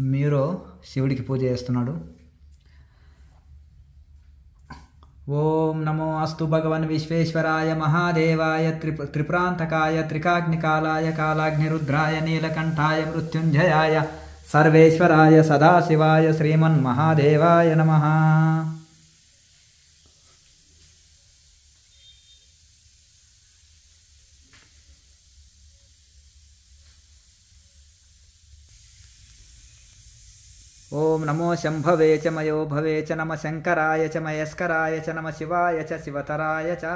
మీరో శివుడికి పూజ చేస్తున్నాడు. ఓం నమో అస్తు భగవన్ విశ్వేశ్వరాయ మహాదేవాయ త్రిపు త్రిప్రాంతకాయ త్రికాగ్నికాలాయ కాలాగ్నిరుద్రాయ నీలకంఠాయ మృత్యుంజయాయ సర్వేశ్వరాయ సదాశివాయ శ్రీమన్మహాదేవాయ నమ. ॐ नमो शम्भवे च मयो भवे च नमः शङ्कराय च मयस्कराय च नमः शिवाय च शिवतराय च